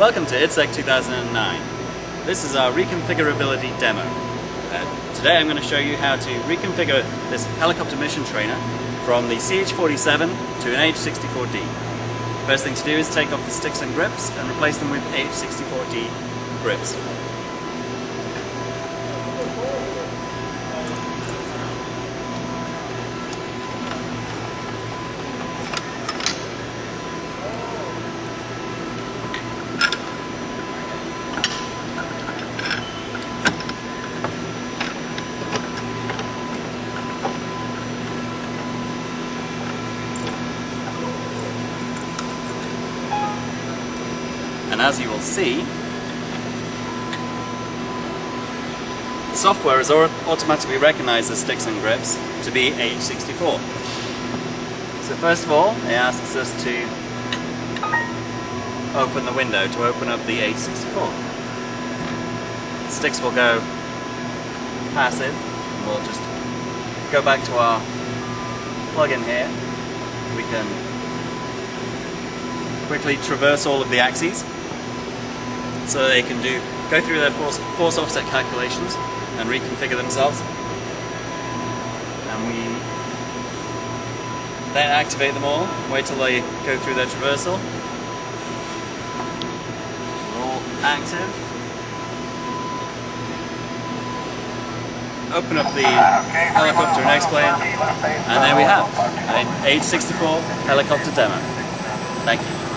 Welcome to ITSEC 2009. This is our reconfigurability demo. Uh, today I'm going to show you how to reconfigure this helicopter mission trainer from the CH-47 to an H-64D. First thing to do is take off the sticks and grips and replace them with H-64D grips. And as you will see, the software has automatically recognized the sticks and grips to be H64. So first of all, it asks us to open the window to open up the H64. The sticks will go passive, and we'll just go back to our plug-in here. We can quickly traverse all of the axes so they can do go through their force, force offset calculations and reconfigure themselves. And we then activate them all, wait till they go through their traversal. They're all active. Open up the helicopter and X-plane, and there we have an H-64 helicopter demo. Thank you.